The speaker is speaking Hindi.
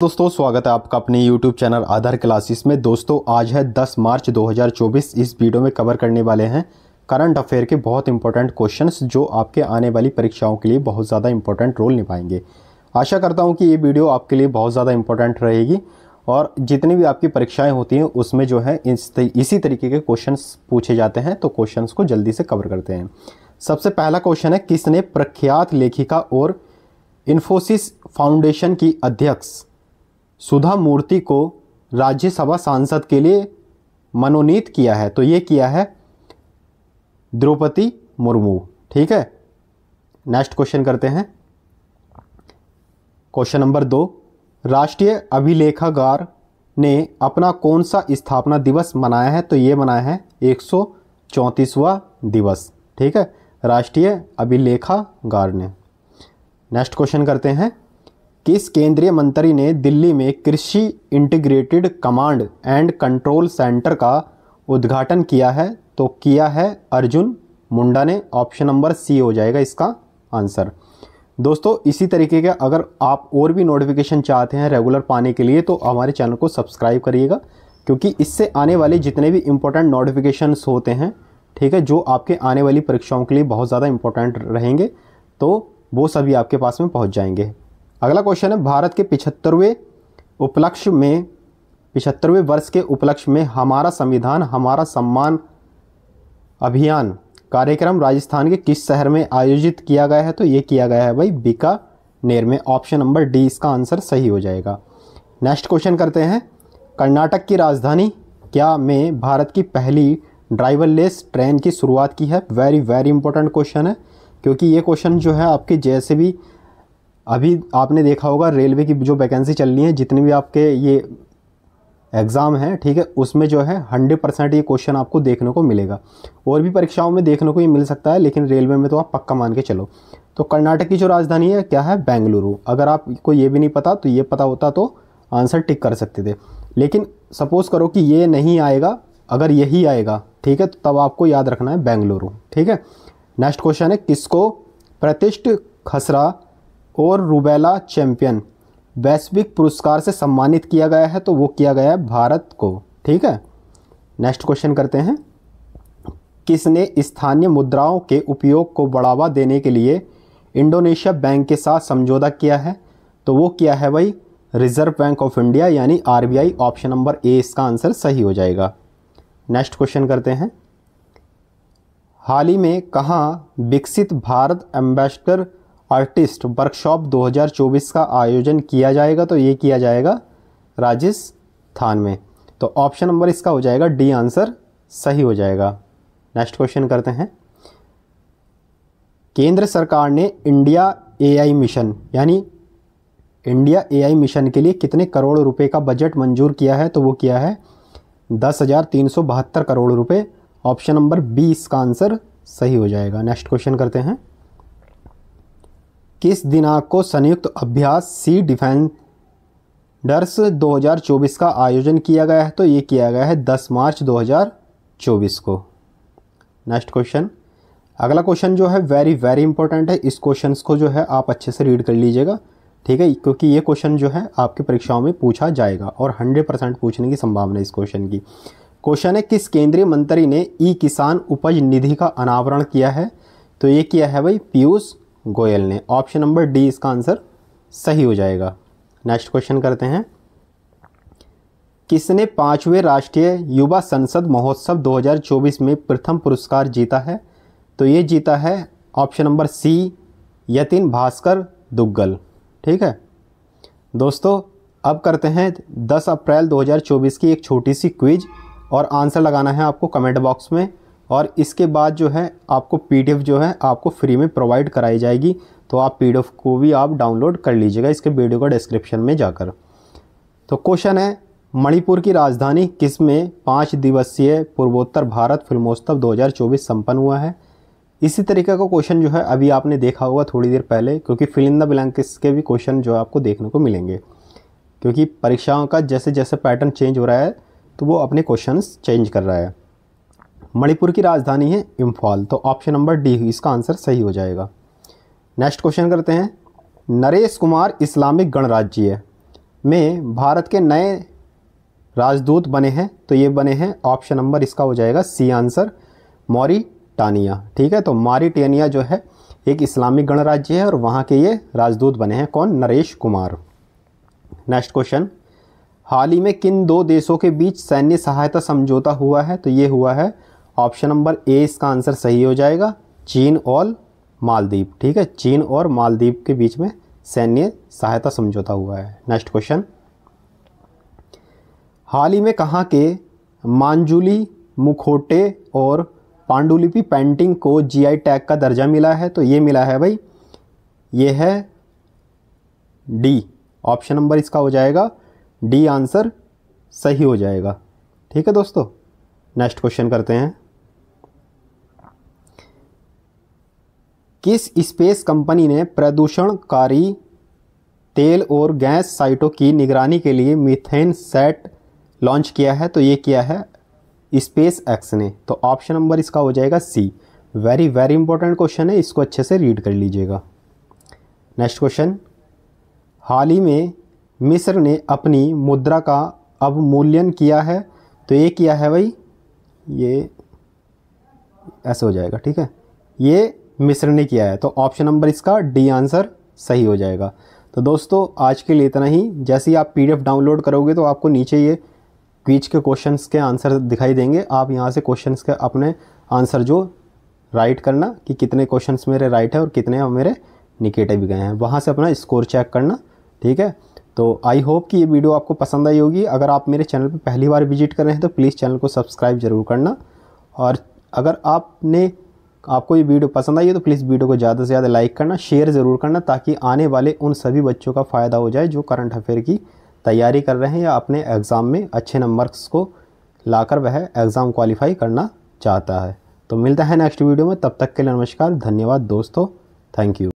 दोस्तों, स्वागत है आपका अपने YouTube चैनल आधार क्लासेस में। दोस्तों, आज है 10 मार्च 2024 इस वीडियो में कवर करने वाले हैं करंट अफेयर के बहुत इंपॉर्टेंट क्वेश्चंस जो आपके आने वाली परीक्षाओं के लिए बहुत ज़्यादा इंपॉर्टेंट रोल निभाएँगे। आशा करता हूँ कि ये वीडियो आपके लिए बहुत ज़्यादा इंपॉर्टेंट रहेगी और जितनी भी आपकी परीक्षाएँ होती हैं, उसमें जो है इसी तरीके के क्वेश्चन पूछे जाते हैं तो क्वेश्चन को जल्दी से कवर करते हैं। सबसे पहला क्वेश्चन है, किसने प्रख्यात लेखिका और इन्फोसिस फाउंडेशन की अध्यक्ष सुधा मूर्ति को राज्यसभा सांसद के लिए मनोनीत किया है। तो ये किया है द्रौपदी मुर्मू। ठीक है? नेक्स्ट क्वेश्चन करते हैं। क्वेश्चन नंबर दो। राष्ट्रीय अभिलेखागार ने अपना कौन सा स्थापना दिवस मनाया है? तो ये मनाया है एक दिवस। ठीक है? राष्ट्रीय अभिलेखागार ने। नेक्स्ट क्वेश्चन करते हैं। किस केंद्रीय मंत्री ने दिल्ली में कृषि integrated command and control centre का उद्घाटन किया है? तो किया है अर्जुन मुंडा ने। ऑप्शन नंबर सी हो जाएगा इसका आंसर। दोस्तों, इसी तरीके के अगर आप और भी नोटिफिकेशन चाहते हैं रेगुलर पाने के लिए तो हमारे चैनल को सब्सक्राइब करिएगा, क्योंकि इससे आने वाले जितने भी इम्पोर्टेंट नोटिफिकेशन होते हैं, ठीक है, जो आपके आने वाली परीक्षाओं के लिए बहुत ज़्यादा इंपॉर्टेंट रहेंगे तो वो सभी आपके पास में पहुँच जाएँगे। अगला क्वेश्चन है, भारत के पिछहत्तरवें उपलक्ष्य में, पिछहत्तरवें वर्ष के उपलक्ष्य में हमारा संविधान, हमारा सम्मान अभियान कार्यक्रम राजस्थान के किस शहर में आयोजित किया गया है? तो ये किया गया है भाई बीकानेर में। ऑप्शन नंबर डी, इसका आंसर सही हो जाएगा। नेक्स्ट क्वेश्चन करते हैं, कर्नाटक की राजधानी क्या में भारत की पहली ड्राइवरलेस ट्रेन की शुरुआत की है? वेरी वेरी इंपॉर्टेंट क्वेश्चन है, क्योंकि ये क्वेश्चन जो है आपके जैसे भी अभी आपने देखा होगा, रेलवे की जो वैकेंसी चल रही है, जितनी भी आपके ये एग्ज़ाम है, ठीक है, उसमें जो है हंड्रेड परसेंट ये क्वेश्चन आपको देखने को मिलेगा। और भी परीक्षाओं में देखने को ये मिल सकता है, लेकिन रेलवे में तो आप पक्का मान के चलो। तो कर्नाटक की जो राजधानी है, क्या है? बेंगलुरु। अगर आपको ये भी नहीं पता तो ये पता होता तो आंसर टिक कर सकते थे। लेकिन सपोज़ करो कि ये नहीं आएगा, अगर यही आएगा, ठीक है तो तब आपको याद रखना है बेंगलुरु, ठीक है? नेक्स्ट क्वेश्चन है, किसको प्रतिष्ठ खसरा और रूबेला चैंपियन। वैश्विक पुरस्कार से सम्मानित किया गया है तो वो किया गया है भारत को। ठीक है? नेक्स्ट क्वेश्चन करते हैं। किसने स्थानीय मुद्राओं के उपयोग को बढ़ावा देने के लिए इंडोनेशिया बैंक के साथ समझौता किया है? तो वो किया है भाई रिज़र्व बैंक ऑफ़ इंडिया यानी आरबीआई ऑप्शन नंबर ए इसका आंसर सही हो जाएगा। नेक्स्ट क्वेश्चन करते हैं। हाल ही में कहाँ विकसित भारत एम्बेसडर आर्टिस्ट वर्कशॉप 2024 का आयोजन किया जाएगा तो ये किया जाएगा राजस्थान में। तो ऑप्शन नंबर इसका हो जाएगा डी आंसर सही हो जाएगा। नेक्स्ट क्वेश्चन करते हैं। केंद्र सरकार ने इंडिया एआई मिशन, यानी इंडिया एआई मिशन के लिए कितने करोड़ रुपए का बजट मंजूर किया है तो वो किया है दस हज़ार तीन सौ बहत्तर करोड़ रुपए। ऑप्शन नंबर बी इसका आंसर सही हो जाएगा। नेक्स्ट क्वेश्चन करते हैं। किस दिनांक को संयुक्त अभ्यास सी डिफेंडर्स 2024 का आयोजन किया गया है। तो ये किया गया है 10 मार्च 2024 को। Next question. अगला क्वेश्चन जो है वेरी वेरी इंपॉर्टेंट है। इस क्वेश्चन को जो है आप अच्छे से रीड कर लीजिएगा, ठीक है? क्योंकि ये क्वेश्चन जो है आपकी परीक्षाओं में पूछा जाएगा और 100 परसेंट पूछने की संभावना इस क्वेश्चन की। क्वेश्चन है, किस केंद्रीय मंत्री ने ई किसान उपज निधि का अनावरण किया है? तो ये किया है भाई पीयूष गोयल ने। ऑप्शन नंबर डी इसका आंसर सही हो जाएगा। नेक्स्ट क्वेश्चन करते हैं। किसने पाँचवें राष्ट्रीय युवा संसद महोत्सव 2024 में प्रथम पुरस्कार जीता है? तो ये जीता है option number C Yatin Bhaskar Duggal. ठीक है? दोस्तों, अब करते हैं 10 अप्रैल 2024 की एक छोटी सी क्विज और आंसर लगाना है आपको कमेंट बॉक्स में। और इसके बाद जो है, आपको पीडीएफ जो है, आपको फ्री में प्रोवाइड कराई जाएगी। तो आप पीडीएफ को भी आप डाउनलोड कर लीजिएगा इसके वीडियो का डिस्क्रिप्शन में जाकर। तो क्वेश्चन है, मणिपुर की राजधानी किसमें पाँच दिवसीय पूर्वोत्तर भारत फिल्मोत्सव 2024 संपन्न हुआ है? इसी तरीके का क्वेश्चन जो है, अभी आपने देखा होगा थोड़ी देर पहले, क्योंकि फिल इन द ब्लैंक्स के भी क्वेश्चन जो है, आपको देखने को मिलेंगे। क्योंकि परीक्षाओं का जैसे जैसे पैटर्न चेंज हो रहा है तो वो अपने क्वेश्चंस चेंज कर रहा है। मणिपुर की राजधानी है इम्फाल। तो ऑप्शन नंबर डी इसका आंसर सही हो जाएगा। नेक्स्ट क्वेश्चन करते हैं। नरेश कुमार इस्लामिक गणराज्य में भारत के नए राजदूत बने हैं तो ये बने हैं। ऑप्शन नंबर इसका हो जाएगा सी आंसर मॉरिटानिया। ठीक है? तो मॉरिटानिया जो है, एक इस्लामिक गणराज्य है और वहाँ के ये राजदूत बने हैं। कौन? नरेश कुमार। नेक्स्ट क्वेश्चन हाल ही में किन दो देशों के बीच सैन्य सहायता समझौता हुआ है? तो ये हुआ है ऑप्शन नंबर ए, इसका आंसर सही हो जाएगा। चीन और मालदीव, ठीक है? चीन और मालदीव के बीच में सैन्य सहायता समझौता हुआ है। नेक्स्ट क्वेश्चन हाल ही में कहाँ के मांजुली, मुखोटे और पांडुलिपि पेंटिंग को जीआई टैग का दर्जा मिला है तो ये मिला है भाई। ये है डी ऑप्शन नंबर इसका हो जाएगा। डी आंसर सही हो जाएगा। ठीक है दोस्तों? नेक्स्ट क्वेश्चन करते हैं। किस स्पेस कंपनी ने प्रदूषणकारी तेल और गैस साइटों की निगरानी के लिए मीथेन सेट लॉन्च किया है? तो ये किया है स्पेस एक्स ने। तो ऑप्शन नंबर इसका हो जाएगा C. Very very important question है, इसको अच्छे से रीड कर लीजिएगा। Next question. हाल ही में मिस्र ने अपनी मुद्रा का अवमूल्यन किया है। तो ये किया है भाई, ये ऐसे हो जाएगा, ठीक है? ये मिस्र ने किया है। तो ऑप्शन नंबर इसका डी आंसर सही हो जाएगा। तो दोस्तों, आज के लिए इतना ही। जैसे ही आप पीडीएफ डाउनलोड करोगे तो आपको नीचे ये क्विज के क्वेश्चंस के आंसर दिखाई देंगे। आप यहाँ से क्वेश्चंस के अपने आंसर जो राइट करना कि कितने क्वेश्चंस मेरे राइट है और कितने मेरे निकेटिव गए हैं। वहाँ से अपना स्कोर चेक करना, ठीक है? तो आई होप कि ये वीडियो आपको पसंद आई होगी। अगर आप मेरे चैनल पर पहली बार विज़िट कर रहे हैं तो प्लीज़ चैनल को सब्सक्राइब ज़रूर करना। और अगर आपने आपको ये वीडियो पसंद आई है तो प्लीज़ वीडियो को ज़्यादा से ज़्यादा लाइक करना, शेयर ज़रूर करना ताकि आने वाले उन सभी बच्चों का फ़ायदा हो जाए जो करंट अफेयर की तैयारी कर रहे हैं या अपने एग्ज़ाम में अच्छे नंबर्स को लाकर वह एग्ज़ाम क्वालिफाई करना चाहता है। तो मिलता है नेक्स्ट वीडियो में, तब तक के लिए नमस्कार, धन्यवाद दोस्तों, थैंक यू।